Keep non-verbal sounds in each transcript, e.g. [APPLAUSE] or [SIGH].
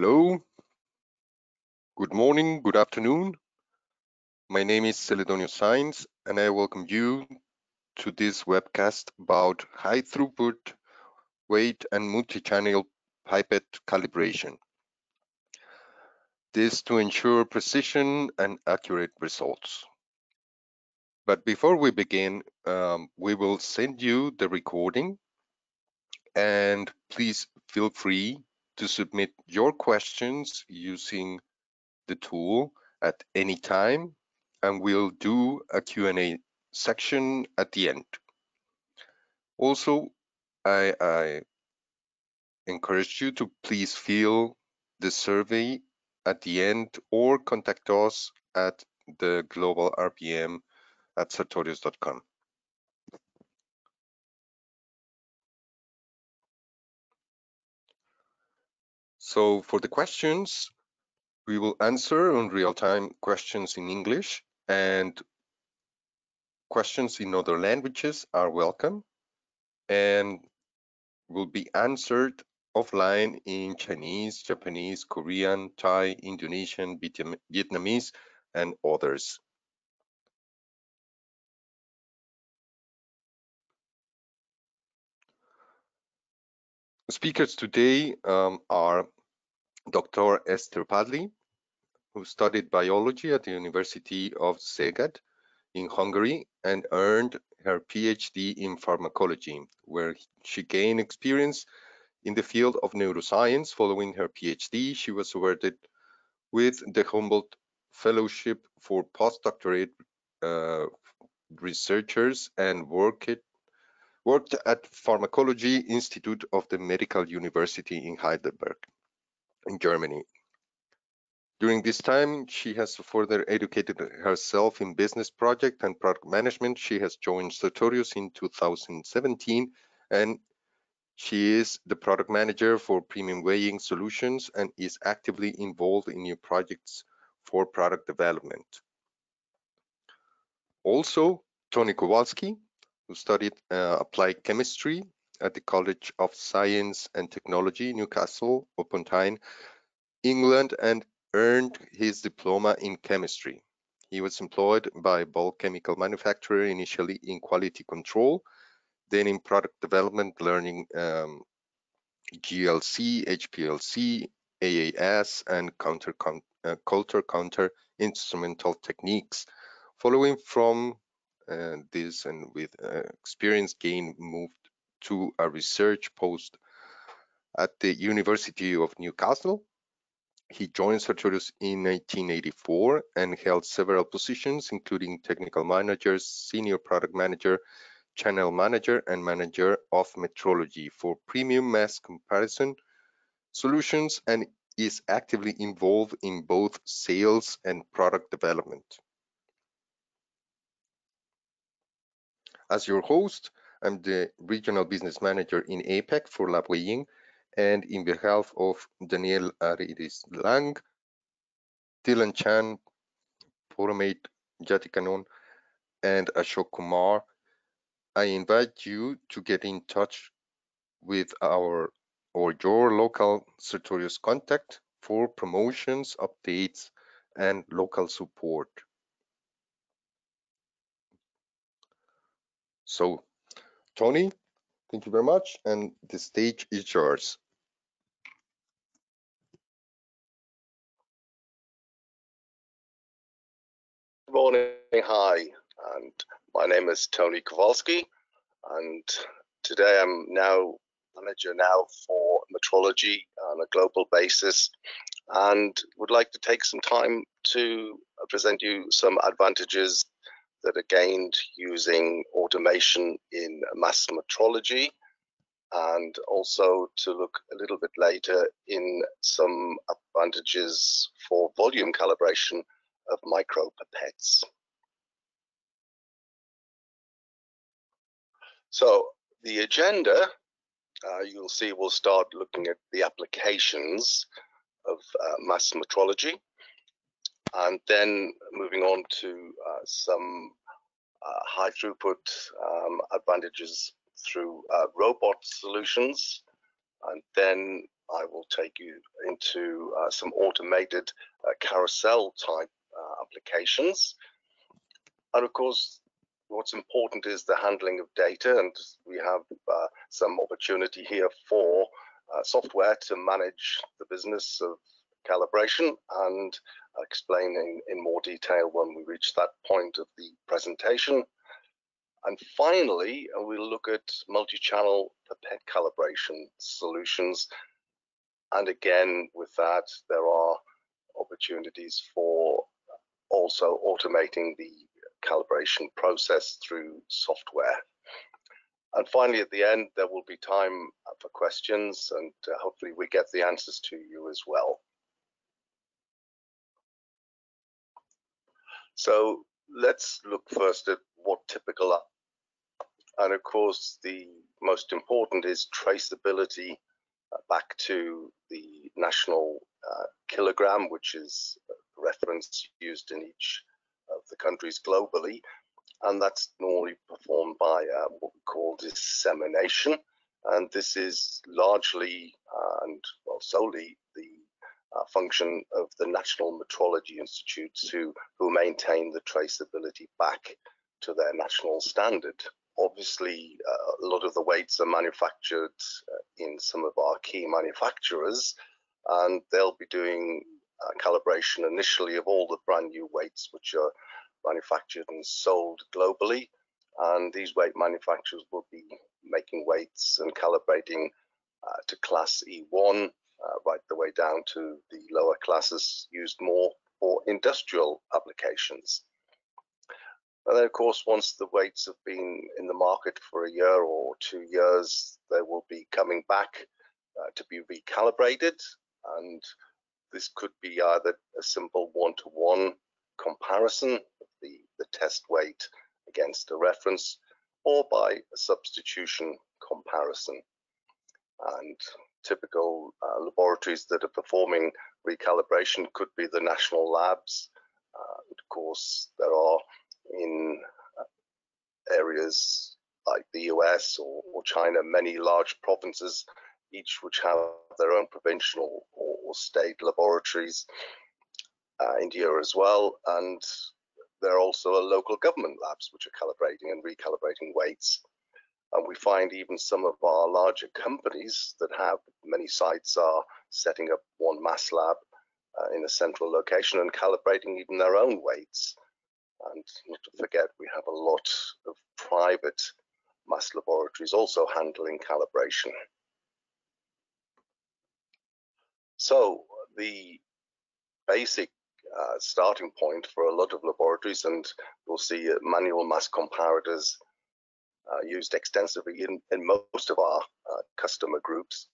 Hello, good morning, good afternoon. My name is Celedonio Sainz, and I welcome you to this webcast about high throughput, weight, and multi-channel pipette calibration. This to ensure precision and accurate results. But before we begin, um, we will send you the recording and please feel free to submit your questions using the tool at any time and we'll do a Q&A section at the end. Also, I, I encourage you to please fill the survey at the end or contact us at the global RPM at sartorius.com. So for the questions, we will answer on real-time questions in English and questions in other languages are welcome and will be answered offline in Chinese, Japanese, Korean, Thai, Indonesian, Vietnamese, and others. Speakers today um, are Dr. Esther Padley, who studied biology at the University of Szeged in Hungary and earned her PhD in pharmacology, where she gained experience in the field of neuroscience. Following her PhD, she was awarded with the Humboldt Fellowship for Postdoctorate uh, Researchers and worked worked at Pharmacology Institute of the Medical University in Heidelberg, in Germany. During this time, she has further educated herself in business project and product management. She has joined Sartorius in 2017 and she is the product manager for premium weighing solutions and is actively involved in new projects for product development. Also, Tony Kowalski who studied uh, applied chemistry at the College of Science and Technology, Newcastle upon Tyne, England, and earned his diploma in chemistry. He was employed by bulk chemical manufacturer initially in quality control, then in product development, learning um, GLC, HPLC, AAS, and counter, uh, counter counter instrumental techniques. Following from uh, this and with uh, experience gain moved to a research post at the University of Newcastle. He joined Sartorius in 1984 and held several positions, including technical manager, senior product manager, channel manager, and manager of metrology for premium mass comparison solutions and is actively involved in both sales and product development. As your host, I'm the Regional Business Manager in APAC for Lab Weighing, and in behalf of Daniel Aridis Lang, Dylan Chan, Poromate Jatikanon, and Ashok Kumar, I invite you to get in touch with our or your local Sartorius contact for promotions, updates, and local support. So, Tony, thank you very much, and the stage is yours. Good morning, hi, and my name is Tony Kowalski, and today I'm now manager now for metrology on a global basis, and would like to take some time to present you some advantages that are gained using automation in mass metrology and also to look a little bit later in some advantages for volume calibration of micropipettes. So the agenda, uh, you'll see we'll start looking at the applications of uh, mass metrology and then moving on to uh, some uh, high throughput um, advantages through uh, robot solutions, and then I will take you into uh, some automated uh, carousel type uh, applications. And of course, what's important is the handling of data and we have some opportunity here for software to manage the business of calibration and explain in, in more detail when we reach that point of the presentation. And finally, uh, we'll look at multi-channel pipette calibration solutions. And again, with that, there are opportunities for also automating the calibration process through software. And finally, at the end, there will be time for questions and uh, hopefully we get the answers to you as well. So let's look first at what typical are. And of course, the most important is traceability uh, back to the national uh, kilogram, which is a reference used in each of the countries globally. And that's normally performed by uh, what we call dissemination. And this is largely uh, and well, solely uh, function of the National Metrology Institutes who, who maintain the traceability back to their national standard. Obviously, uh, a lot of the weights are manufactured uh, in some of our key manufacturers, and they'll be doing uh, calibration initially of all the brand new weights which are manufactured and sold globally. And these weight manufacturers will be making weights and calibrating uh, to class E1 uh, right the way down to the lower classes used more for industrial applications. And then, of course, once the weights have been in the market for a year or two years, they will be coming back uh, to be recalibrated. And this could be either a simple one-to-one -one comparison of the, the test weight against a reference or by a substitution comparison. And typical uh, laboratories that are performing recalibration could be the national labs. Uh, of course, there are in uh, areas like the US or, or, China, many large provinces, each which have their own provincial or, or state laboratories. Uh, India as well, and there are also local government labs which are calibrating and recalibrating weights. And we find even some of our larger companies that have many sites are setting up one mass lab uh, in a central location and calibrating even their own weights. And not to forget, we have a lot of private mass laboratories also handling calibration. So the basic uh, starting point for a lot of laboratories, and we'll see uh, manual mass comparators used extensively in, in most of our uh, customer groups.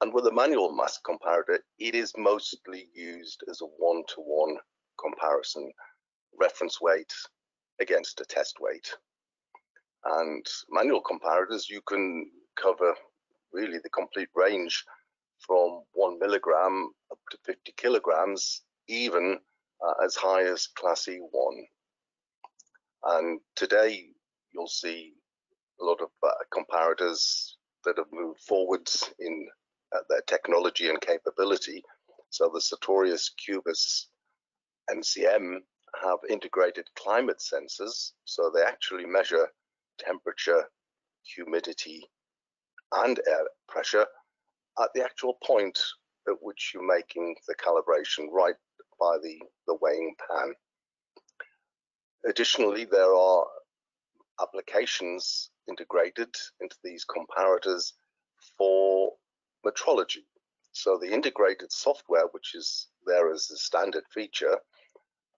And with a manual mass comparator, it is mostly used as a one-to-one -one comparison, reference weight against a test weight. And manual comparators, you can cover really the complete range from one milligram up to 50 kilograms, even uh, as high as class E1. And today, you'll see a lot of uh, comparators that have moved forwards in uh, their technology and capability. So the Sartorius Cubis MCM have integrated climate sensors, so they actually measure temperature, humidity, and air pressure at the actual point at which you're making the calibration right by the, the weighing pan. Additionally, there are applications integrated into these comparators for metrology. So the integrated software, which is there as a standard feature,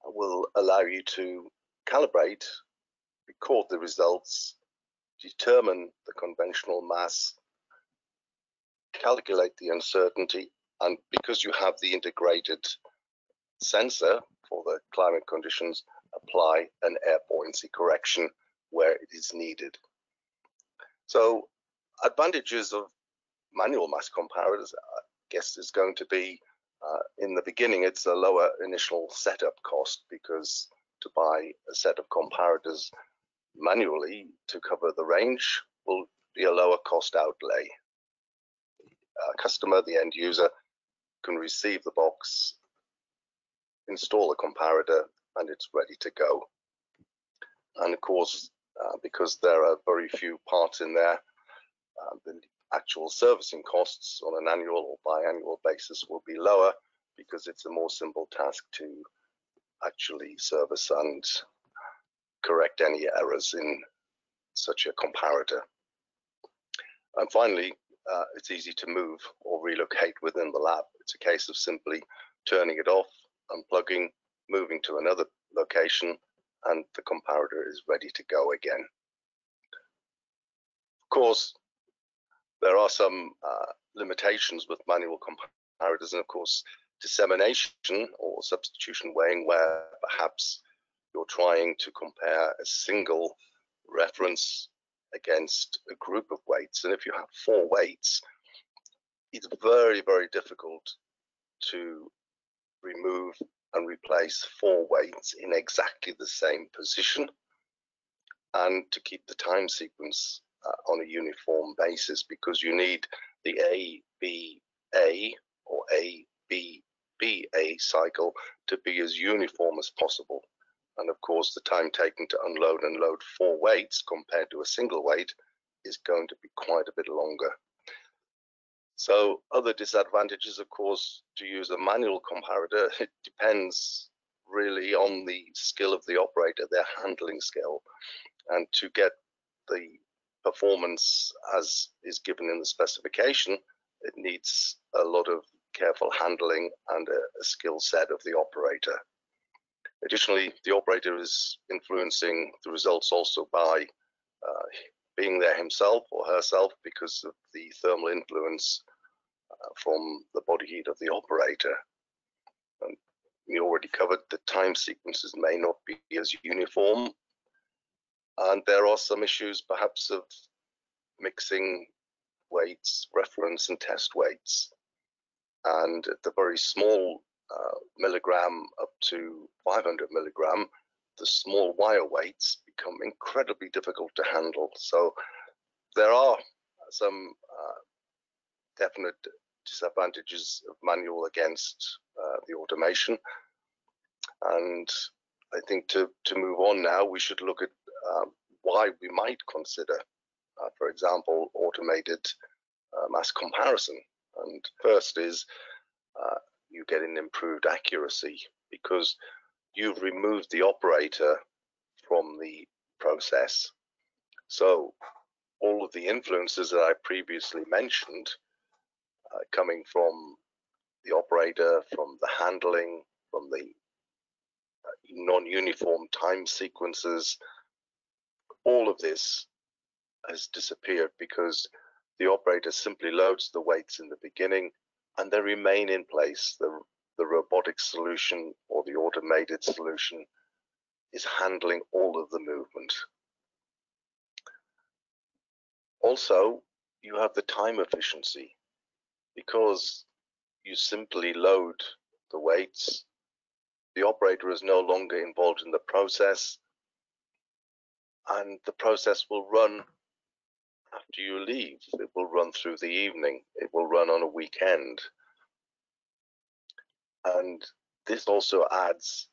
will allow you to calibrate, record the results, determine the conventional mass, calculate the uncertainty, and because you have the integrated sensor for the climate conditions, apply an air buoyancy correction where it is needed. So advantages of manual mass comparators, I guess is going to be uh, in the beginning, it's a lower initial setup cost because to buy a set of comparators manually to cover the range will be a lower cost outlay. uh, customer, the end user, can receive the box, install a comparator, and it's ready to go. And of course, uh, because there are very few parts in there, uh, the actual servicing costs on an annual or biannual basis will be lower because it's a more simple task to actually service and correct any errors in such a comparator. And finally, uh, it's easy to move or relocate within the lab. It's a case of simply turning it off, unplugging, moving to another location, and the comparator is ready to go again. Of course, there are some uh, limitations with manual comparators, and of course, dissemination or substitution weighing, where perhaps you're trying to compare a single reference against a group of weights. And if you have four weights, it's very, very difficult to remove and replace four weights in exactly the same position and to keep the time sequence uh, on a uniform basis because you need the A, B, A or A, B, B, A cycle to be as uniform as possible. And of course, the time taken to unload and load four weights compared to a single weight is going to be quite a bit longer. So other disadvantages, of course, to use a manual comparator, [LAUGHS] it depends really on the skill of the operator, their handling skill, and to get the performance as is given in the specification, it needs a lot of careful handling and a, a skill set of the operator. Additionally, the operator is influencing the results also by uh, being there himself or herself because of the thermal influence uh, from the body heat of the operator. And we already covered the time sequences may not be as uniform. And there are some issues perhaps of mixing weights, reference and test weights. And at the very small uh, milligram up to 500 milligram, the small wire weights become incredibly difficult to handle. So there are some uh, definite disadvantages of manual against uh, the automation. And I think to, to move on now, we should look at um, why we might consider, uh, for example, automated uh, mass comparison. And first is uh, you get an improved accuracy because you've removed the operator from the process. So all of the influences that I previously mentioned uh, coming from the operator, from the handling, from the uh, non-uniform time sequences, all of this has disappeared because the operator simply loads the weights in the beginning and they remain in place. The, the robotic solution or the automated solution is handling all of the movement. Also, you have the time efficiency because you simply load the weights. The operator is no longer involved in the process and the process will run after you leave. It will run through the evening. It will run on a weekend. And this also adds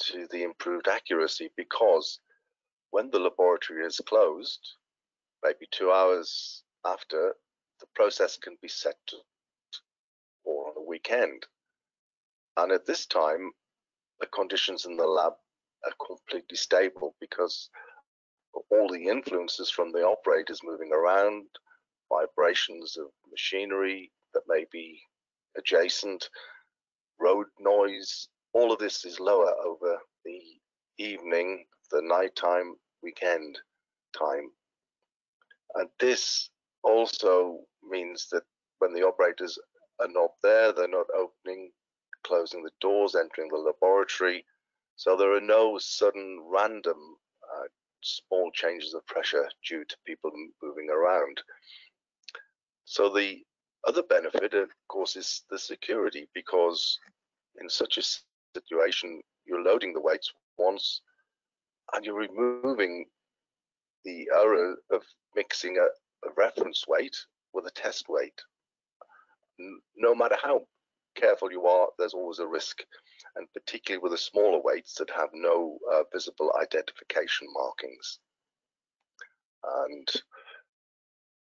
to the improved accuracy because when the laboratory is closed, maybe two hours after, the process can be set to or on a weekend. And at this time, the conditions in the lab are completely stable because all the influences from the operators moving around, vibrations of machinery that may be adjacent, road noise, all of this is lower over the evening, the nighttime, weekend time. And this also means that when the operators are not there, they're not opening, closing the doors, entering the laboratory. So there are no sudden random uh, small changes of pressure due to people moving around. So the other benefit, of course, is the security because in such a situation, you're loading the weights once and you're removing the error of mixing a, a reference weight with a test weight. no matter how careful you are, there's always a risk, and particularly with the smaller weights that have no uh, visible identification markings. And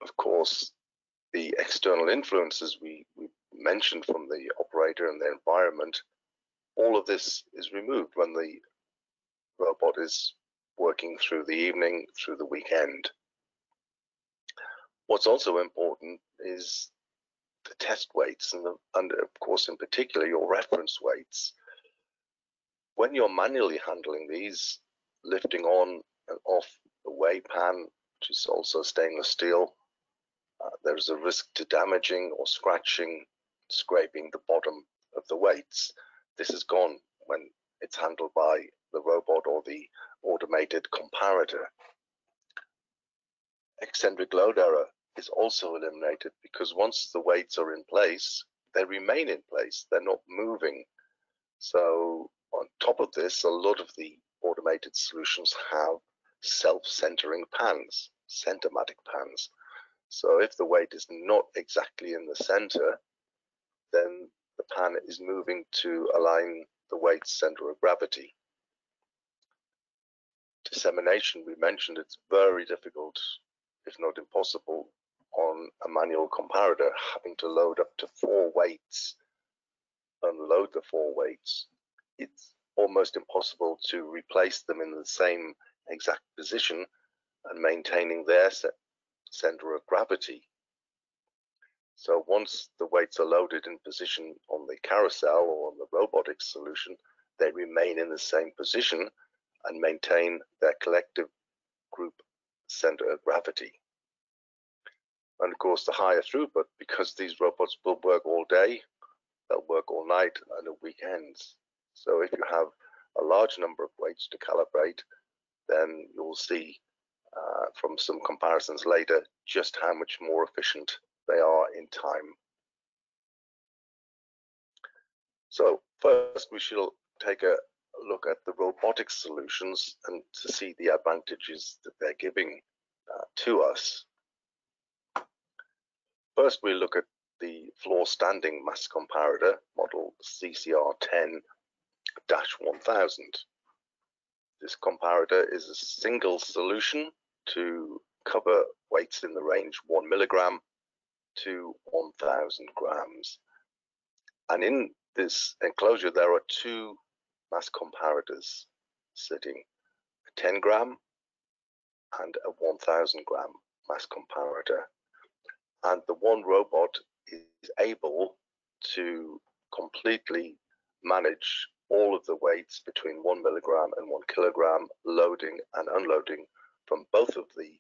of course, the external influences we, we mentioned from the operator and the environment, all of this is removed when the robot is working through the evening, through the weekend. What's also important is the test weights and, the, and of course in particular your reference weights. When you're manually handling these, lifting on and off the weigh pan, which is also stainless steel, uh, there's a risk to damaging or scratching, scraping the bottom of the weights. This is gone when it's handled by the robot or the automated comparator. Eccentric load error is also eliminated because once the weights are in place, they remain in place, they're not moving. So on top of this, a lot of the automated solutions have self-centering pans, centermatic pans. So if the weight is not exactly in the center, then the pan is moving to align the weight's center of gravity. Dissemination, we mentioned it's very difficult, if not impossible, on a manual comparator, having to load up to four weights, unload the four weights. It's almost impossible to replace them in the same exact position and maintaining their center of gravity. So once the weights are loaded in position on the carousel or on the robotics solution, they remain in the same position and maintain their collective group center of gravity. And of course, the higher throughput, because these robots will work all day, they'll work all night and at weekends. So if you have a large number of weights to calibrate, then you'll see uh, from some comparisons later just how much more efficient they are in time. So first we shall take a look at the robotic solutions and to see the advantages that they're giving uh, to us. First we look at the floor standing mass comparator model CCR10-1000. This comparator is a single solution to cover weights in the range 1 milligram to 1000 grams. And in this enclosure, there are two mass comparators sitting a 10 gram and a 1000 gram mass comparator. And the one robot is able to completely manage all of the weights between one milligram and one kilogram, loading and unloading from both of the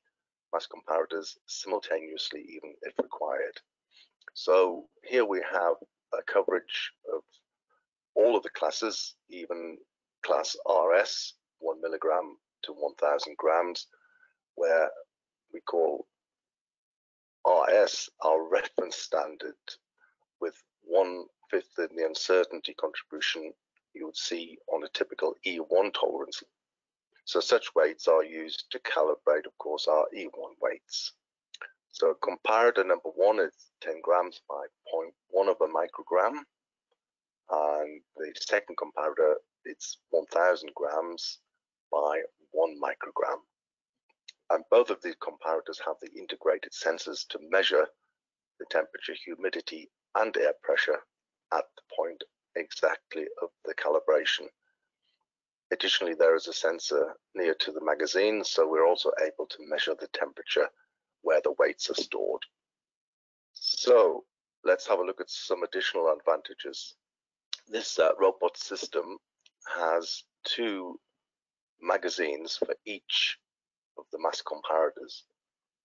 mass comparators simultaneously, even if required. So here we have a coverage of all of the classes, even class RS, one milligram to 1000 grams, where we call RS our reference standard with one fifth in the uncertainty contribution you would see on a typical E1 tolerance so such weights are used to calibrate, of course, our E1 weights. So comparator number one is 10 grams by 0.1 of a microgram. And the second comparator, it's 1000 grams by one microgram. And both of these comparators have the integrated sensors to measure the temperature, humidity, and air pressure at the point exactly of the calibration. Additionally, there is a sensor near to the magazine, so we're also able to measure the temperature where the weights are stored. So let's have a look at some additional advantages. This uh, robot system has two magazines for each of the mass comparators.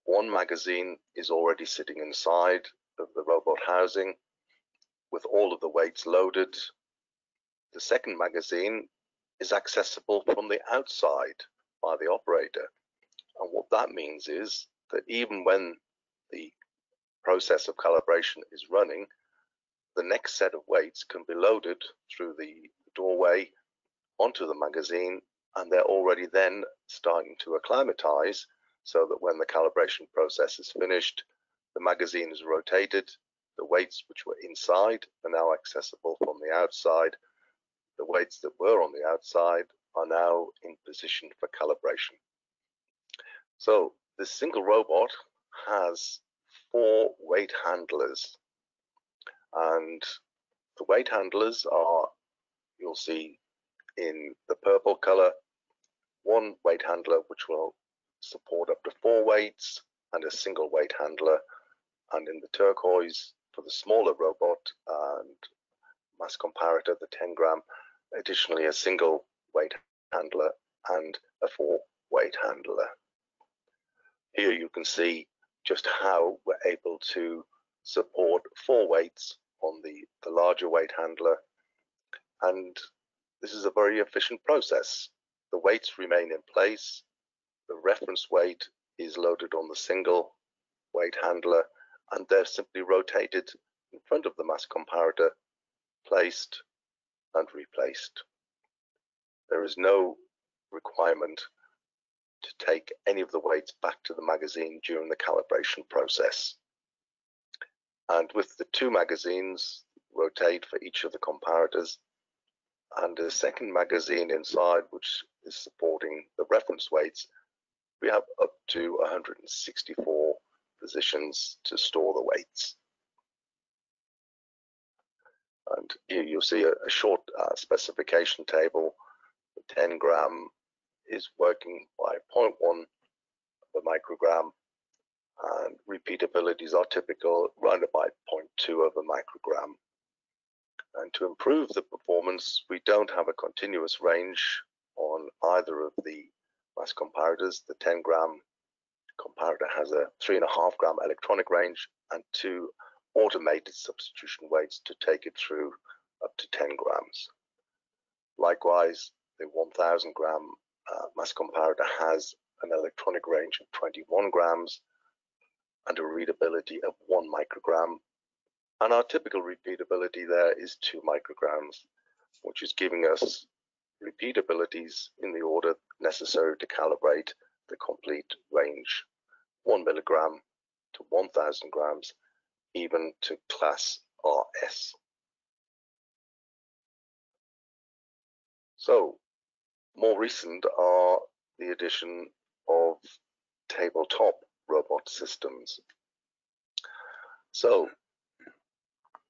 One magazine is already sitting inside of the robot housing with all of the weights loaded. The second magazine is accessible from the outside by the operator. And what that means is that even when the process of calibration is running, the next set of weights can be loaded through the doorway onto the magazine and they're already then starting to acclimatize so that when the calibration process is finished, the magazine is rotated The weights which were inside are now accessible from the outside. The weights that were on the outside are now in position for calibration. So this single robot has four weight handlers. And the weight handlers are, you'll see in the purple color, one weight handler which will support up to four weights and a single weight handler. And in the turquoise, for the smaller robot and mass comparator, the 10 gram, additionally a single weight handler and a four weight handler. Here you can see just how we're able to support four weights on the, the larger weight handler. And this is a very efficient process. The weights remain in place. The reference weight is loaded on the single weight handler and they're simply rotated in front of the mass comparator, placed and replaced. There is no requirement to take any of the weights back to the magazine during the calibration process. And with the two magazines rotate for each of the comparators and a second magazine inside which is supporting the reference weights, we have up to 164 positions to store the weights. And here you'll see a, a short uh, specification table. The 10 gram is working by 0.1 of a microgram and repeatabilities are typical around about 0.2 of a microgram. And to improve the performance, we don't have a continuous range on either of the mass comparators. The 10 gram comparator has a three and a half gram electronic range and two automated substitution weights to take it through up to 10 grams. Likewise, the 1000 gram uh, mass comparator has an electronic range of 21 grams and a readability of one microgram. And our typical repeatability there is two micrograms, which is giving us repeatabilities in the order necessary to calibrate the complete range, one milligram to 1000 grams, even to class RS. So more recent are the addition of tabletop robot systems. So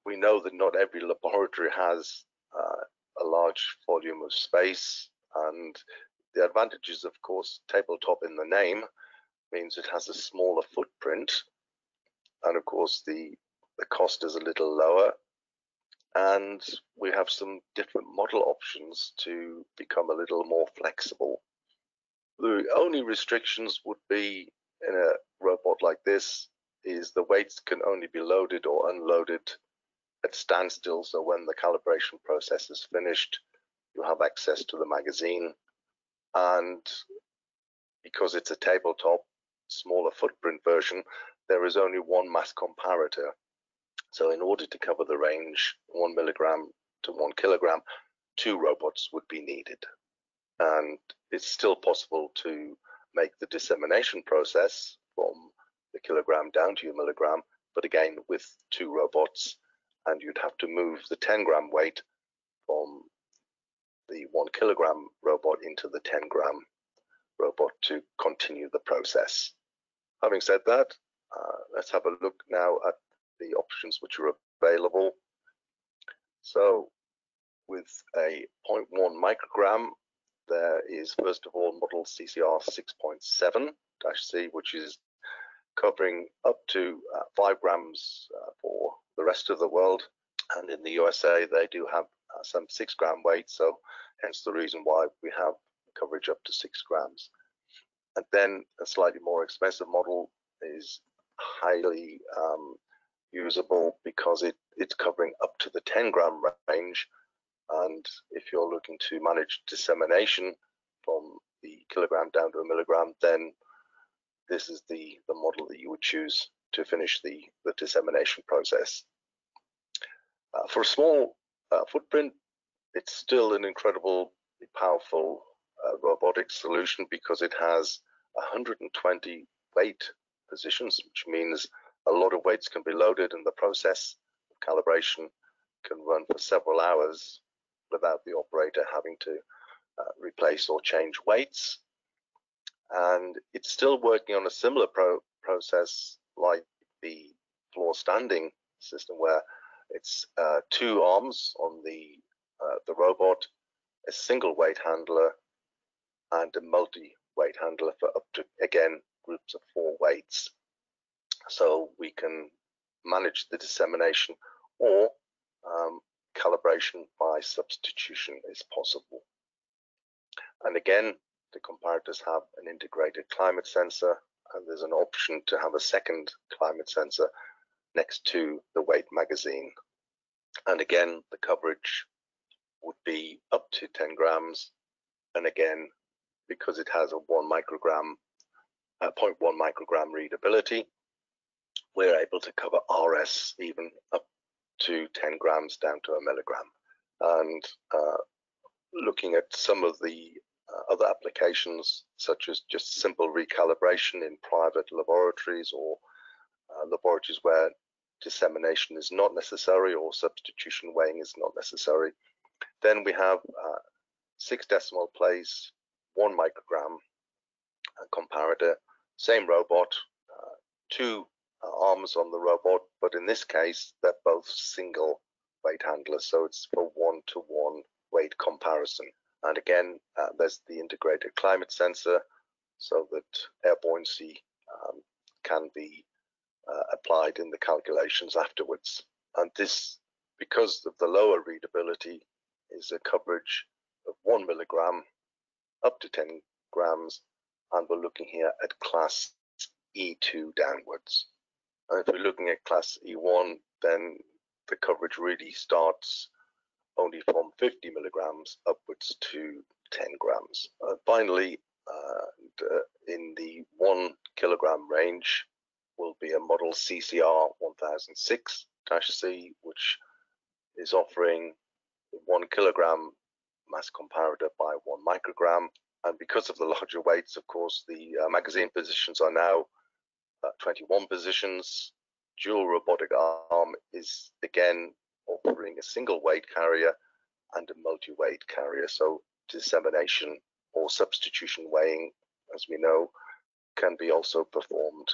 we know that not every laboratory has uh, a large volume of space and the advantages, of course, tabletop in the name means it has a smaller footprint and of course the the cost is a little lower and we have some different model options to become a little more flexible. The only restrictions would be in a robot like this is the weights can only be loaded or unloaded at standstill. So when the calibration process is finished, you have access to the magazine. And because it's a tabletop, smaller footprint version, there is only one mass comparator. So in order to cover the range, one milligram to one kilogram, two robots would be needed. And it's still possible to make the dissemination process from the kilogram down to your milligram, but again with two robots, and you'd have to move the 10 gram weight from the one kilogram robot into the 10 gram robot to continue the process. Having said that, uh, let's have a look now at the options which are available. So with a 0.1 microgram, there is first of all model CCR 6.7-C, which is covering up to uh, five grams uh, for the rest of the world. And in the USA, they do have uh, some six gram weight. So hence the reason why we have coverage up to six grams. And then a slightly more expensive model is highly um, usable because it, it's covering up to the 10 gram range and if you're looking to manage dissemination from the kilogram down to a milligram, then this is the, the model that you would choose to finish the, the dissemination process. Uh, for a small uh, footprint, it's still an incredibly powerful uh, robotic solution because it has 120 weight positions, which means a lot of weights can be loaded and the process of calibration can run for several hours without the operator having to uh, replace or change weights. And it's still working on a similar pro process like the floor standing system where it's uh, two arms on the uh, the robot, a single weight handler, and a multi weight handler for up to again groups of four weights. So we can manage the dissemination or um, calibration by substitution is possible. And again, the comparators have an integrated climate sensor and there's an option to have a second climate sensor next to the weight magazine. And again, the coverage would be up to 10 grams. And again, because it has a one microgram, uh, 0.1 microgram readability, we're able to cover RS even up to 10 grams down to a milligram. And uh, looking at some of the uh, other applications, such as just simple recalibration in private laboratories or uh, laboratories where dissemination is not necessary or substitution weighing is not necessary. Then we have uh, six decimal place, one microgram comparator, same robot, uh, two uh, arms on the robot, but in this case, they're both single weight handlers, so it's for one-to-one -one weight comparison. And again, uh, there's the integrated climate sensor so that air buoyancy um, can be uh, applied in the calculations afterwards. And this, because of the lower readability, is a coverage of one milligram up to 10 grams. And we're looking here at class E2 downwards. And if we're looking at class E1, then the coverage really starts only from 50 milligrams upwards to 10 grams. Uh, finally, uh, in the one kilogram range will be a model CCR 1006-C, which is offering one kilogram mass comparator by one microgram. And because of the larger weights, of course, the uh, magazine positions are now uh, 21 positions. Dual robotic arm is again offering a single weight carrier and a multi-weight carrier. So dissemination or substitution weighing, as we know, can be also performed.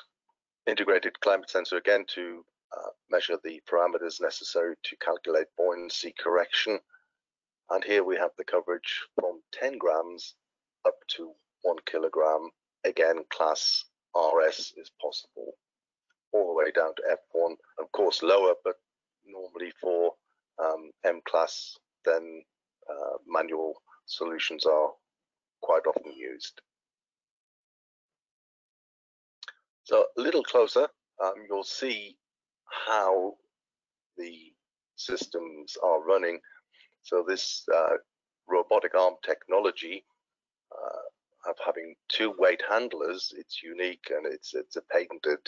Integrated climate sensor again to uh, measure the parameters necessary to calculate buoyancy correction. And here we have the coverage from 10 grams up to one kilogram. Again, class RS is possible all the way down to F1. Of course, lower, but normally for um, M class, then uh, manual solutions are quite often used. So a little closer, um, you'll see how the systems are running. So this uh, robotic arm technology of having two weight handlers, it's unique and it's it's a patented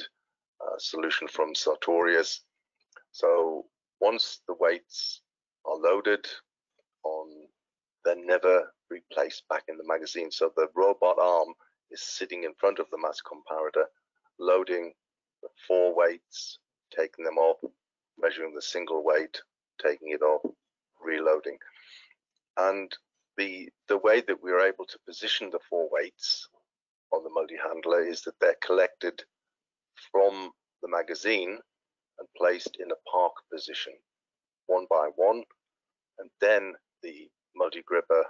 uh, solution from Sartorius. So once the weights are loaded on, they're never replaced back in the magazine. So the robot arm is sitting in front of the mass comparator, loading the four weights, taking them off, measuring the single weight, taking it off, reloading. And the the way that we are able to position the four weights on the multi-handler is that they're collected from the magazine and placed in a park position, one by one, and then the multi-gripper,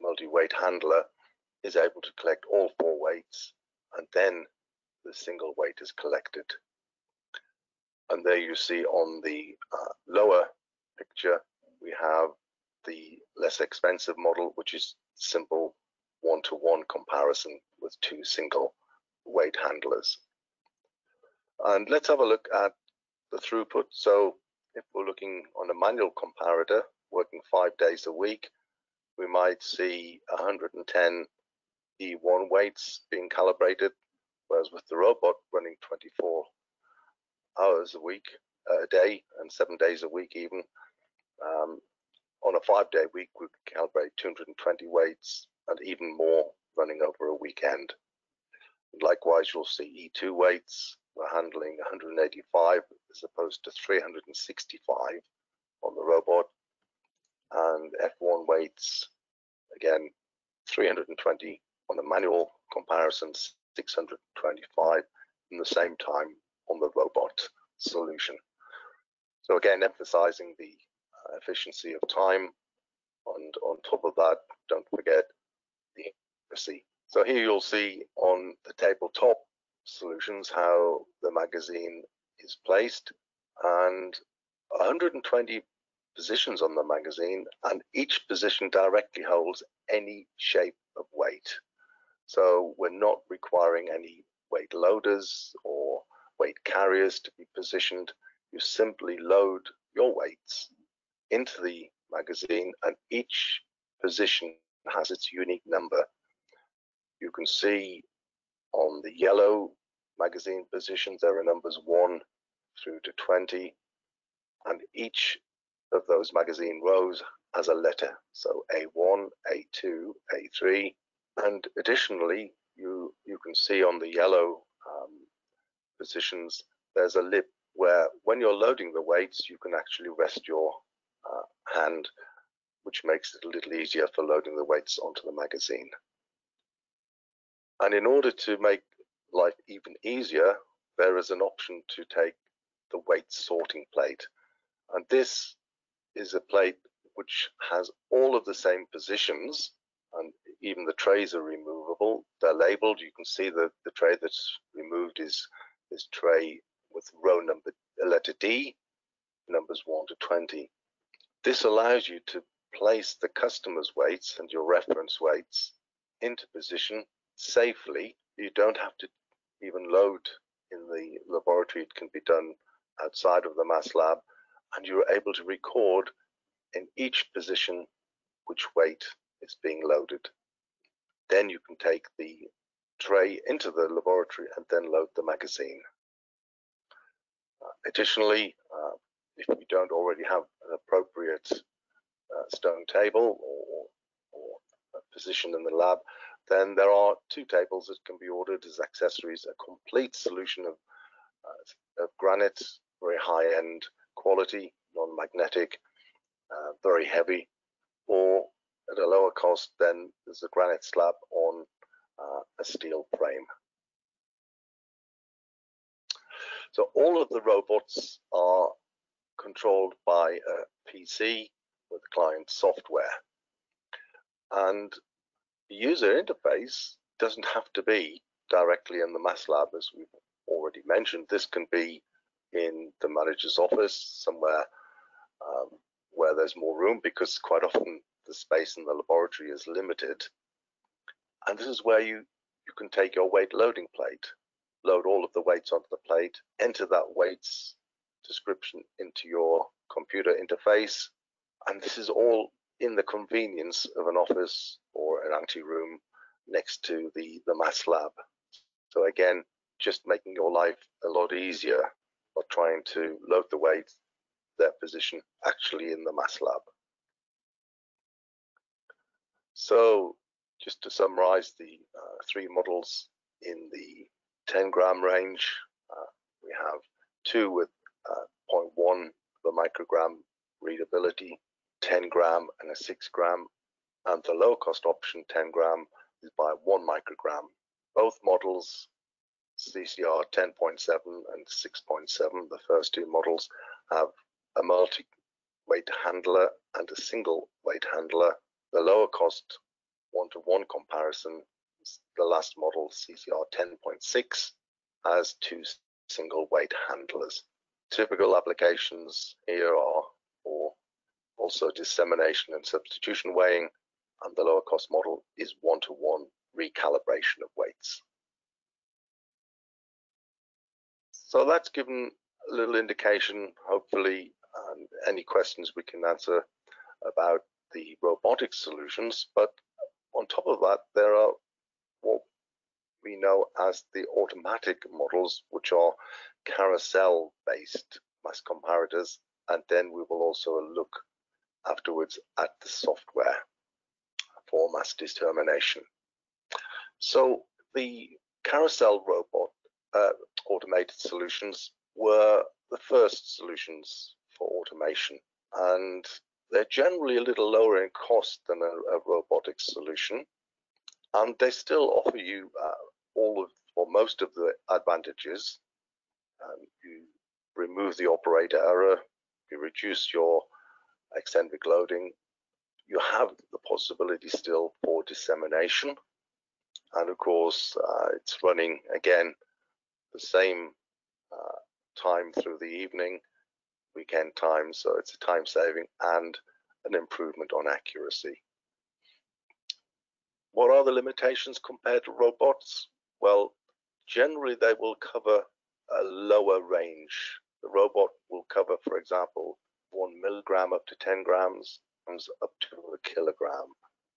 multi-weight handler is able to collect all four weights, and then the single weight is collected. And there you see on the uh, lower picture, we have the less expensive model, which is simple one-to-one -one comparison with two single weight handlers. And let's have a look at the throughput. So if we're looking on a manual comparator, working five days a week, we might see 110 E1 weights being calibrated, whereas with the robot running 24 hours a week, a day, and seven days a week even, um, on a five-day week, we could calibrate 220 weights and even more running over a weekend. Likewise, you'll see E2 weights we're handling 185 as opposed to 365 on the robot. And F1 weights, again, 320 on the manual comparison, 625 in the same time on the robot solution. So again, emphasizing the efficiency of time. And on top of that, don't forget the accuracy. So here you'll see on the tabletop solutions how the magazine is placed and 120 positions on the magazine and each position directly holds any shape of weight. So we're not requiring any weight loaders or weight carriers to be positioned. You simply load your weights into the magazine and each position has its unique number. You can see on the yellow magazine positions, there are numbers 1 through to 20, and each of those magazine rows has a letter. So A1, A2, A3, and additionally, you, you can see on the yellow um, positions, there's a lip where when you're loading the weights, you can actually rest your uh, hand, which makes it a little easier for loading the weights onto the magazine. And in order to make life even easier, there is an option to take the weight sorting plate. And this is a plate which has all of the same positions and even the trays are removable. They're labeled. You can see that the tray that's removed is this tray with row number letter D, numbers 1 to 20. This allows you to place the customer's weights and your reference weights into position safely. You don't have to even load in the laboratory. It can be done outside of the mass lab, and you're able to record in each position which weight is being loaded. Then you can take the tray into the laboratory and then load the magazine. Uh, additionally, uh, if you don't already have an appropriate uh, stone table or, or position in the lab, then there are two tables that can be ordered as accessories, a complete solution of, uh, of granite, very high-end quality, non-magnetic, uh, very heavy, or at a lower cost, then there's a granite slab on uh, a steel frame. So all of the robots are controlled by a PC with client software. And the user interface doesn't have to be directly in the mass lab, as we've already mentioned. This can be in the manager's office, somewhere um, where there's more room, because quite often the space in the laboratory is limited. And this is where you, you can take your weight loading plate, load all of the weights onto the plate, enter that weights description into your computer interface, and this is all in the convenience of an office or an anteroom next to the, the mass lab. So again, just making your life a lot easier by trying to load the weight, their position actually in the mass lab. So just to summarize the uh, three models in the 10 gram range, uh, we have two with Uh, 0.1 the microgram readability, 10 gram and a 6 gram, and the low cost option 10 gram is by 1 microgram. Both models, CCR 10.7 and 6.7, the first two models, have a multi weight handler and a single weight handler. The lower cost one to one comparison, the last model, CCR 10.6, has two single weight handlers. Typical applications here are for also dissemination and substitution weighing, and the lower cost model is one-to-one recalibration of weights. So that's given a little indication, hopefully, any questions we can answer about the robotic solutions. But on top of that, there are what we know as the automatic models, which are carousel-based mass comparators. And then we will also look afterwards at the software for mass determination. So the carousel robot uh, automated solutions were the first solutions for automation. And they're generally a little lower in cost than a, a robotics solution. And they still offer you uh, all of or most of the advantages. Um, you remove the operator error, you reduce your eccentric loading, you have the possibility still for dissemination. And of course, uh, it's running again the same uh, time through the evening, weekend time, so it's a time saving and an improvement on accuracy. What are the limitations compared to robots? Well, generally they will cover a lower range. The robot will cover, for example, one milligram up to 10 grams, up to a kilogram.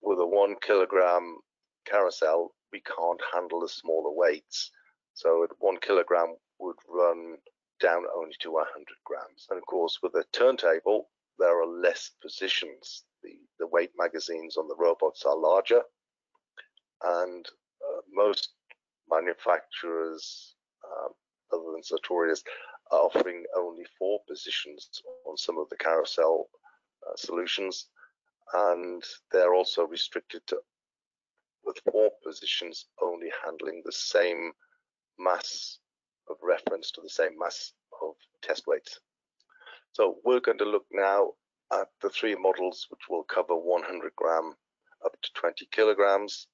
With a one kilogram carousel, we can't handle the smaller weights. So one kilogram would run down only to 100 grams. And of course, with a turntable, there are less positions. The, the weight magazines on the robots are larger, and uh, most manufacturers, um, other than Sartorius, are offering only four positions on some of the carousel uh, solutions, and they're also restricted to with four positions only handling the same mass of reference to the same mass of test weights. So we're going to look now at the three models which will cover 100 gram up to 20 kilograms.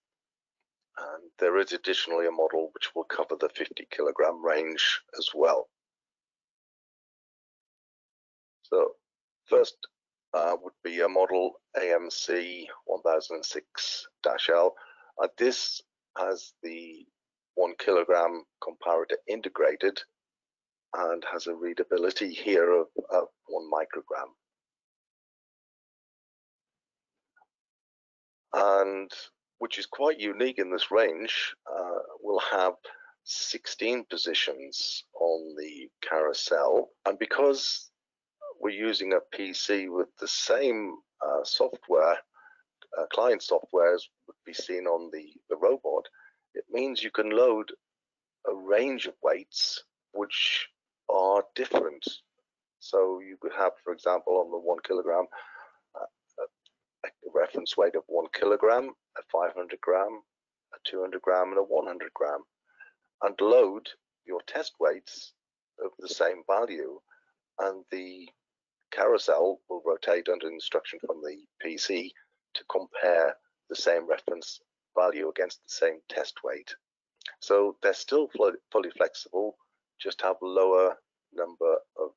And there is additionally a model which will cover the 50 kilogram range as well. So first uh, would be a model AMC 1006-L. Uh, this has the one kilogram comparator integrated and has a readability here of, of one microgram. And which is quite unique in this range, uh, will have 16 positions on the carousel. And because we're using a PC with the same uh, software, uh, client software as would be seen on the, the robot, it means you can load a range of weights which are different. So you could have, for example, on the one kilogram, reference weight of one kilogram, a 500 gram, a 200 gram, and a 100 gram, and load your test weights of the same value, and the carousel will rotate under instruction from the PC to compare the same reference value against the same test weight. So they're still fully flexible, just have lower number of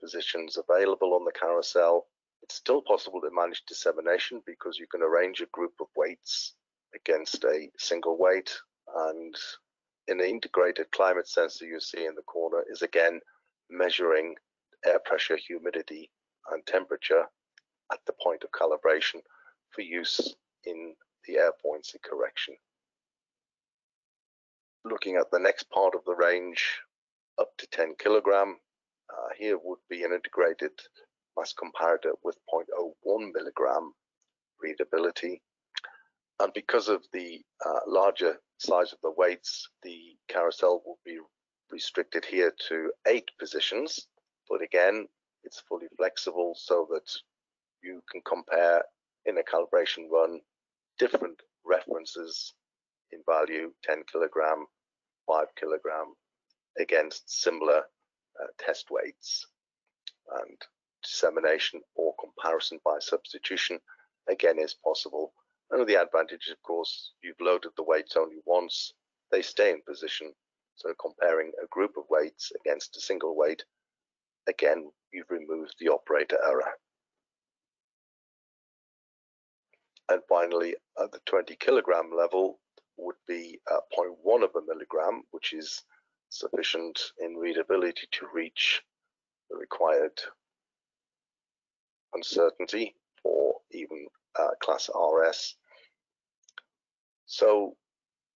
positions available on the carousel. It's still possible to manage dissemination because you can arrange a group of weights against a single weight. And an integrated climate sensor you see in the corner is again measuring air pressure, humidity, and temperature at the point of calibration for use in the air buoyancy correction. Looking at the next part of the range, up to 10 kilogram, uh, here would be an integrated mass comparator with 0.01 milligram readability. And because of the uh, larger size of the weights, the carousel will be restricted here to eight positions. But again, it's fully flexible so that you can compare in a calibration run different references in value 10 kilogram, 5 kilogram against similar uh, test weights and dissemination or comparison by substitution again is possible. And the advantage, of course, you've loaded the weights only once, they stay in position. So comparing a group of weights against a single weight, again, you've removed the operator error. And finally, at the 20 kilogram level would be uh, 0.1 of a milligram, which is sufficient in readability to reach the required uncertainty or even uh, class RS. So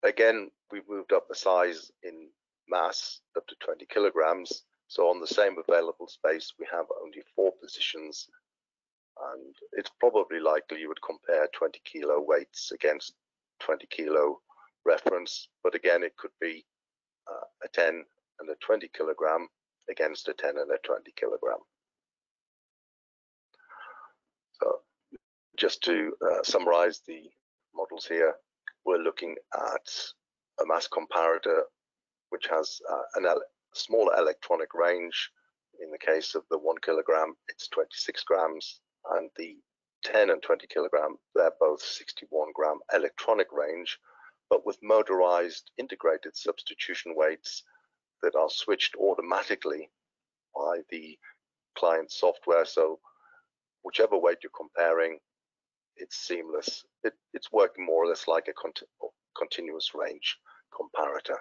again, we've moved up the size in mass up to 20 kilograms. So on the same available space, we have only four positions and it's probably likely you would compare 20 kilo weights against 20 kilo reference but again it could be uh, a 10 and a 20 kilogram against a 10 and a 20 kilogram. So just to uh, summarize the models here, we're looking at a mass comparator which has uh, a smaller electronic range. In the case of the one kilogram, it's 26 grams, and the 10 and 20 kilogram, they're both 61 gram electronic range, but with motorized integrated substitution weights that are switched automatically by the client software. So whichever weight you're comparing, it's seamless. It, it's working more or less like a cont continuous range comparator.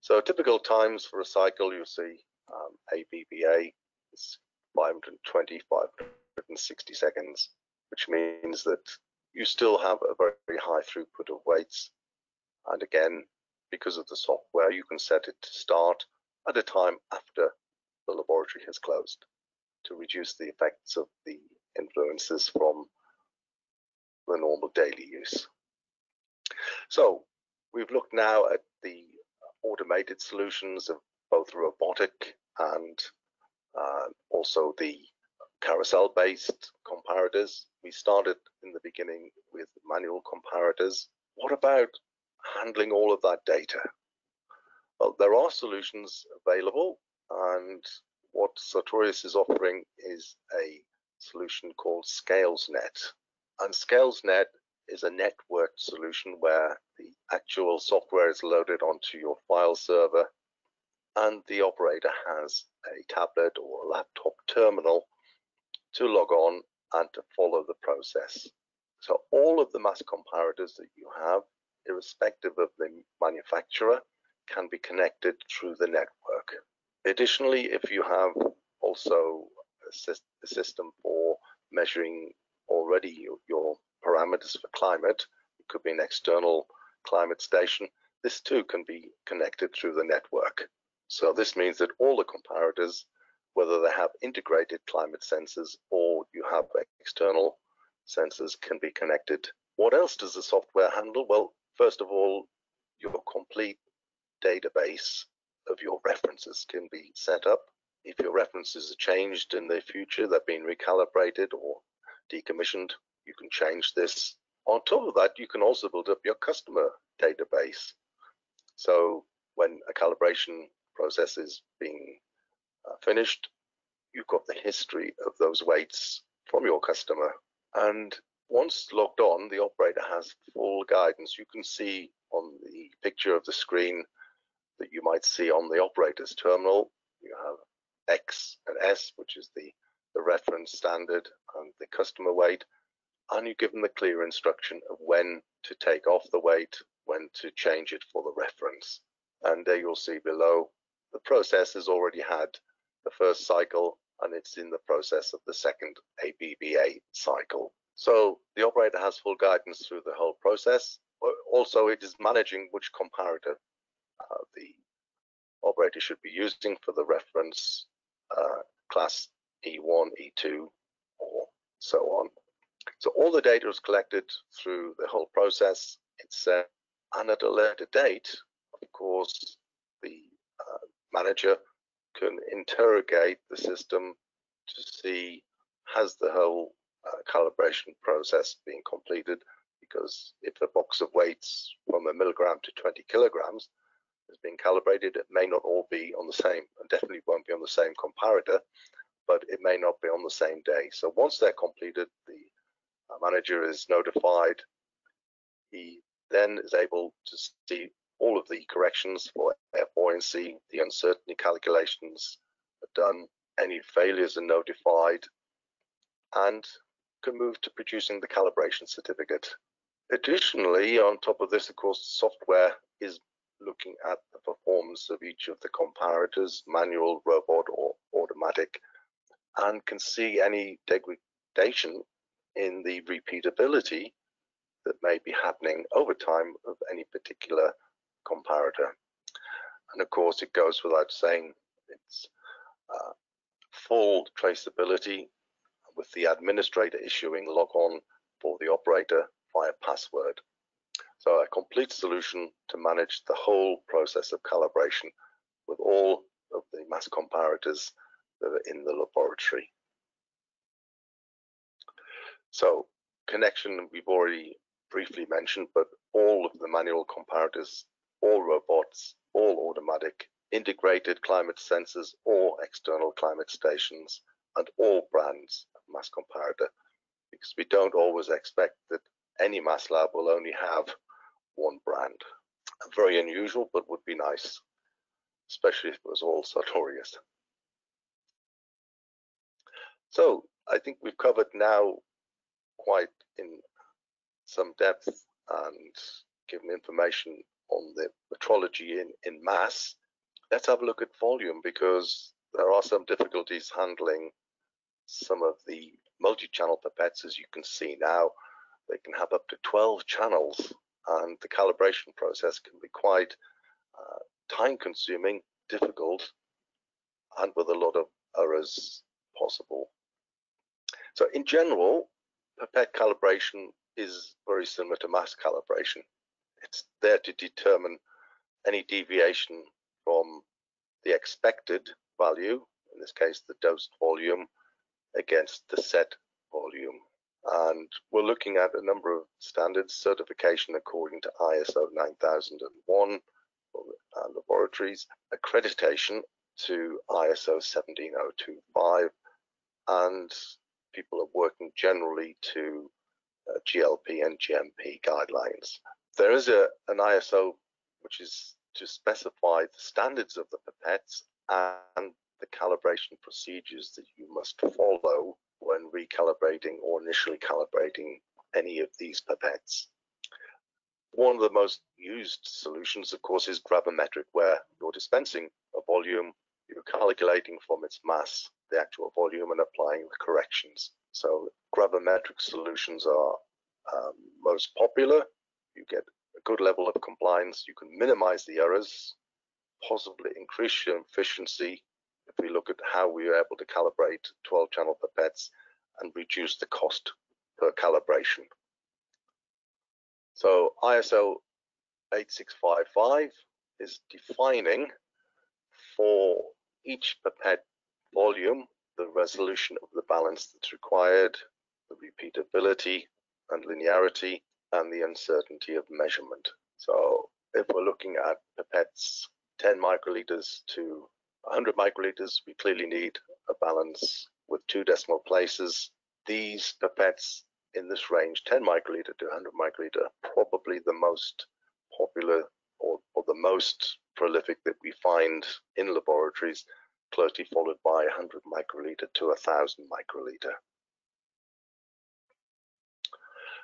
So typical times for a cycle, you see um, ABBA is 520, 560 seconds, which means that you still have a very high throughput of weights. And again, because of the software, you can set it to start at a time after the laboratory has closed to reduce the effects of the influences from the normal daily use. So we've looked now at the automated solutions of both robotic and uh, also the carousel based comparators. We started in the beginning with manual comparators. What about handling all of that data? Well, there are solutions available, and what Sartorius is offering is a solution called ScalesNet. And ScalesNet is a networked solution where the actual software is loaded onto your file server and the operator has a tablet or a laptop terminal to log on and to follow the process. So all of the mass comparators that you have, irrespective of the manufacturer, can be connected through the network. Additionally, if you have also a, system for measuring already your parameters for climate, it could be an external climate station, this too can be connected through the network. So this means that all the comparators, whether they have integrated climate sensors or you have external sensors can be connected. What else does the software handle? Well, first of all, your complete database of your references can be set up. If your references are changed in the future, they're being recalibrated or decommissioned, you can change this. On top of that, you can also build up your customer database. So when a calibration process is being uh, finished, you've got the history of those weights from your customer. And once logged on, the operator has full guidance. You can see on the picture of the screen that you might see on the operator's terminal. You have X and S, which is the, the reference standard and the customer weight, and you give them the clear instruction of when to take off the weight, when to change it for the reference. And there you'll see below, the process has already had the first cycle and it's in the process of the second ABBA cycle. So the operator has full guidance through the whole process. Also, it is managing which comparator uh, the operator should be using for the reference uh, class E1, E2, or so on. So all the data is collected through the whole process. It's and at a later date, of course, the uh, manager can interrogate the system to see has the whole uh, calibration process been completed because if a box of weights from a milligram to 20 kilograms has been calibrated. It may not all be on the same, and definitely won't be on the same comparator, but it may not be on the same day. So once they're completed, the uh, manager is notified. He then is able to see all of the corrections for air buoyancy, the uncertainty calculations are done, any failures are notified, and can move to producing the calibration certificate. Additionally, on top of this, of course, software is looking at the performance of each of the comparators, manual, robot, or automatic, and can see any degradation in the repeatability that may be happening over time of any particular comparator. And of course, it goes without saying it's uh, full traceability with the administrator issuing log on for the operator via password. So a complete solution to manage the whole process of calibration with all of the mass comparators that are in the laboratory. So connection we've already briefly mentioned, but all of the manual comparators, all robots, all automatic, integrated climate sensors or external climate stations, and all brands of mass comparator, because we don't always expect that any mass lab will only have one brand. Very unusual, but would be nice, especially if it was all Sartorius. So I think we've covered now quite in some depth and given information on the metrology in, in mass. Let's have a look at volume because there are some difficulties handling some of the multi-channel pipettes as you can see now. They can have up to 12 channels and the calibration process can be quite uh, time consuming, difficult, and with a lot of errors possible. So in general, pipette calibration is very similar to mass calibration. It's there to determine any deviation from the expected value, in this case the dosed volume, against the set volume. And we're looking at a number of standards, certification according to ISO 9001 for uh, laboratories, accreditation to ISO 17025, and people are working generally to uh, GLP and GMP guidelines. There is a, an ISO which is to specify the standards of the pipettes and the calibration procedures that you must follow recalibrating or initially calibrating any of these pipettes. One of the most used solutions, of course, is gravimetric, where you're dispensing a volume, you're calculating from its mass the actual volume and applying the corrections. So gravimetric solutions are um, most popular. You get a good level of compliance. You can minimize the errors, possibly increase your efficiency if we look at how we are able to calibrate 12 channel pipettes and reduce the cost per calibration. So ISO 8655 is defining for each pipette volume the resolution of the balance that's required, the repeatability and linearity, and the uncertainty of measurement. So if we're looking at pipettes 10 microliters to 100 microliters, we clearly need a balance with two decimal places. These pipettes in this range, 10 microliter to 100 microliter, probably the most popular or, or the most prolific that we find in laboratories, closely followed by 100 microliter to 1000 microliter.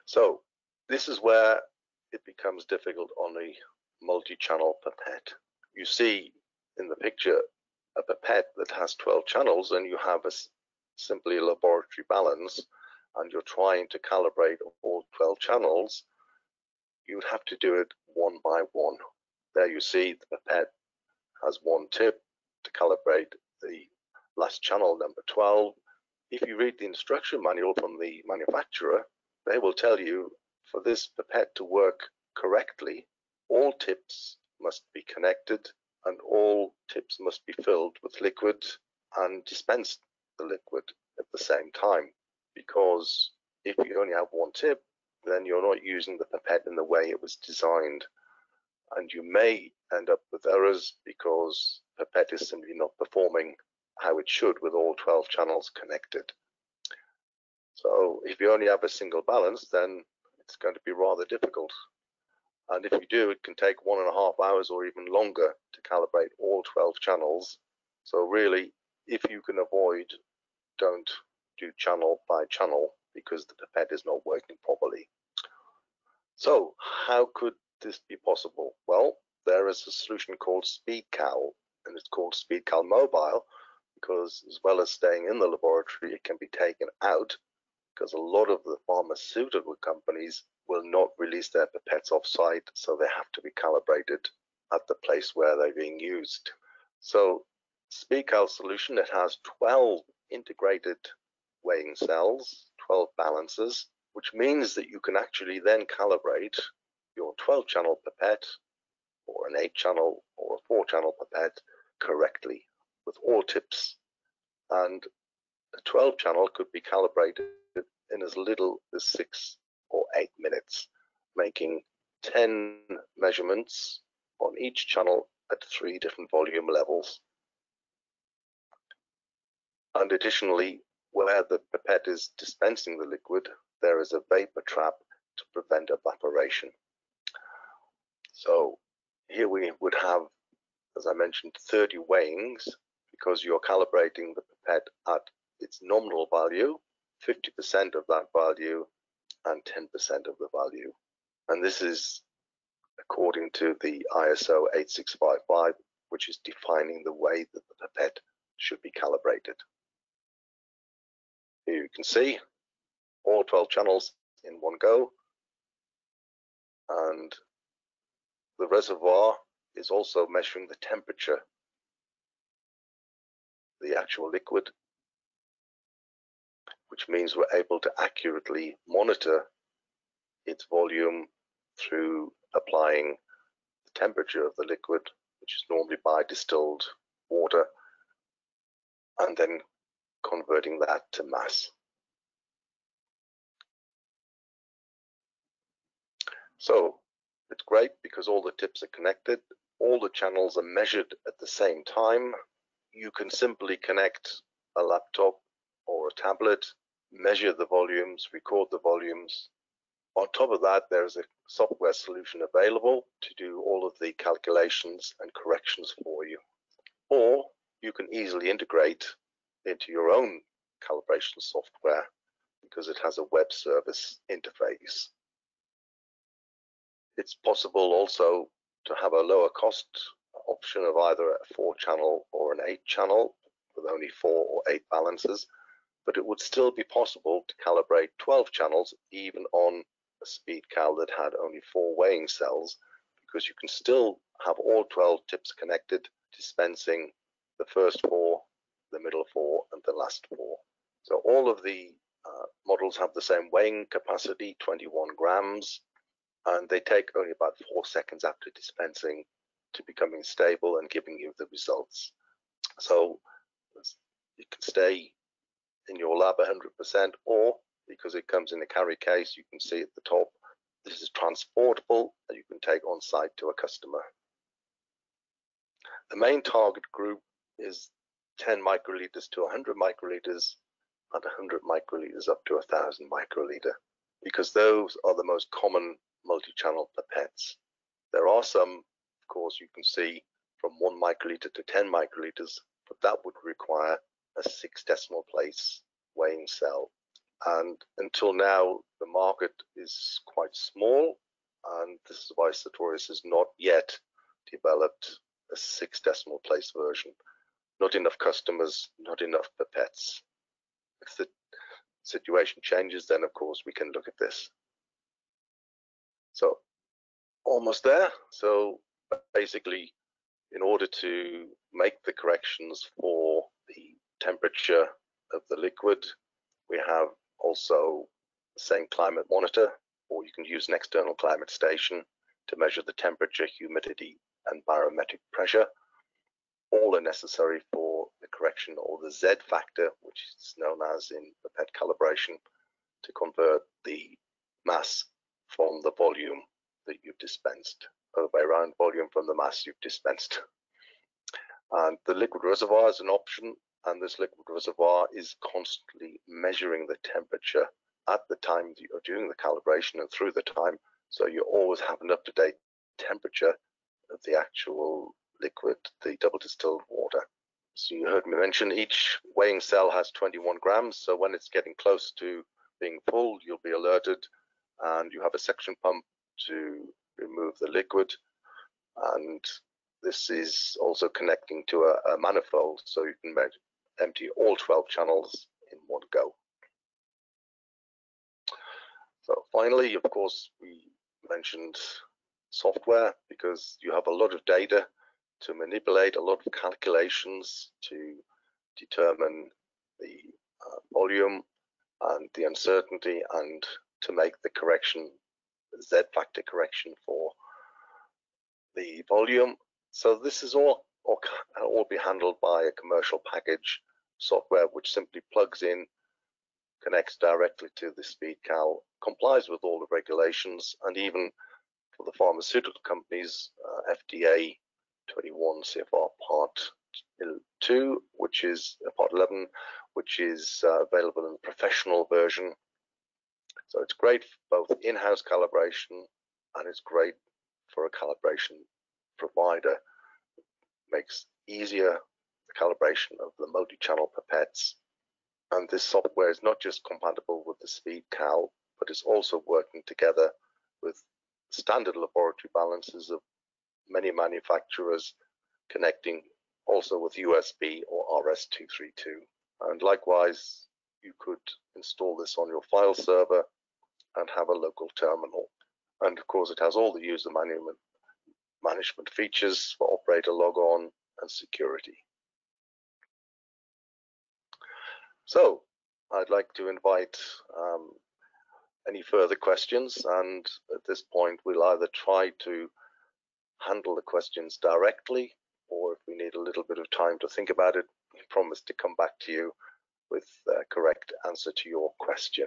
So this is where it becomes difficult on a multi-channel pipette. You see in the picture a pipette that has 12 channels and you have a simply a laboratory balance and you're trying to calibrate all 12 channels, you would have to do it one by one. There you see the pipette has one tip to calibrate the last channel number 12. If you read the instruction manual from the manufacturer, they will tell you for this pipette to work correctly, all tips must be connected and all tips must be filled with liquid and dispensed the liquid at the same time. Because if you only have one tip, then you're not using the pipette in the way it was designed. And you may end up with errors because pipette is simply not performing how it should with all 12 channels connected. So if you only have a single balance, then it's going to be rather difficult and if you do, it can take one and a half hours or even longer to calibrate all 12 channels. So really, if you can avoid, don't do channel by channel because the pipette is not working properly. So how could this be possible? Well, there is a solution called SpeedCal, and it's called SpeedCal Mobile because as well as staying in the laboratory, it can be taken out because a lot of the pharmaceutical companies will not release their pipettes off-site, so they have to be calibrated at the place where they're being used. So SpeedCal solution, that has 12 integrated weighing cells, 12 balancers, which means that you can actually then calibrate your 12 channel pipette or an 8 channel or a 4 channel pipette correctly with all tips. And a 12 channel could be calibrated in as little as six or eight minutes, making 10 measurements on each channel at three different volume levels. And additionally, where the pipette is dispensing the liquid, there is a vapor trap to prevent evaporation. So here we would have, as I mentioned, 30 weighings because you're calibrating the pipette at its nominal value, 50% of that value, and 10% of the value. And this is according to the ISO 8655, which is defining the way that the pipette should be calibrated. Here you can see all 12 channels in one go. And the reservoir is also measuring the temperature, the actual liquid, which means we're able to accurately monitor its volume through applying the temperature of the liquid, which is normally by distilled water, and then converting that to mass. So it's great because all the tips are connected, all the channels are measured at the same time. You can simply connect a laptop or a tablet, measure the volumes, record the volumes. On top of that, there's a software solution available to do all of the calculations and corrections for you. Or you can easily integrate into your own calibration software because it has a web service interface. It's possible also to have a lower cost option of either a four channel or an eight channel with only four or eight balances, but it would still be possible to calibrate 12 channels even on a SpeedCal that had only four weighing cells because you can still have all 12 tips connected, dispensing the first four, the middle four, and the last four. So all of the uh, models have the same weighing capacity, 21 grams, and they take only about four seconds after dispensing to becoming stable and giving you the results. So you can stay in your lab 100% or because it comes in a carry case, you can see at the top, this is transportable and you can take on site to a customer. The main target group is 10 microliters to 100 microliters and 100 microliters up to 1000 microliter because those are the most common multi-channel pipettes. There are some, of course, you can see from one microliter to 10 microliters, but that would require a six decimal place weighing cell. And until now, the market is quite small, and this is why Sartorius has not yet developed a six decimal place version. Not enough customers, not enough pipettes. If the situation changes, then of course we can look at this. So almost there. So basically, in order to make the corrections for the temperature of the liquid, we have also the same climate monitor, or you can use an external climate station to measure the temperature, humidity, and barometric pressure. All are necessary for the correction or the Z factor, which is known as in the PET calibration, to convert the mass from the volume that you've dispensed, other way around, volume from the mass you've dispensed. [LAUGHS] And the liquid reservoir is an option, and this liquid reservoir is constantly measuring the temperature at the time that you're doing the calibration and through the time. So you always have an up-to-date temperature of the actual liquid, the double distilled water. So you heard me mention each weighing cell has 21 grams. So when it's getting close to being full, you'll be alerted and you have a suction pump to remove the liquid and this is also connecting to a, a manifold so you can empty all 12 channels in one go. So finally, of course, we mentioned software because you have a lot of data to manipulate, a lot of calculations to determine the uh, volume and the uncertainty and to make the correction, Z factor correction for the volume. So this is all or all be handled by a commercial package software which simply plugs in, connects directly to the speed SpeedCal, complies with all the regulations, and even for the pharmaceutical companies, uh, FDA 21 CFR Part 2, which is uh, Part 11, which is uh, available in the professional version. So it's great both in-house calibration and it's great for a calibration provider. Makes easier the calibration of the multi-channel pipettes. And this software is not just compatible with the SpeedCal, but it's also working together with standard laboratory balances of many manufacturers connecting also with USB or RS-232. And likewise, you could install this on your file server and have a local terminal. And of course, it has all the user management, management features for operator logon and security. So I'd like to invite um, any further questions. And at this point, we'll either try to handle the questions directly, or if we need a little bit of time to think about it, we promise to come back to you with the correct answer to your question.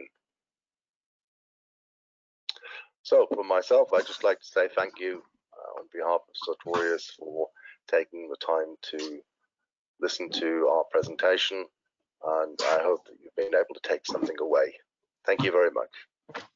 So for myself, I'd just like to say thank you uh, on behalf of Sartorius for taking the time to listen to our presentation and I hope that you've been able to take something away. Thank you very much.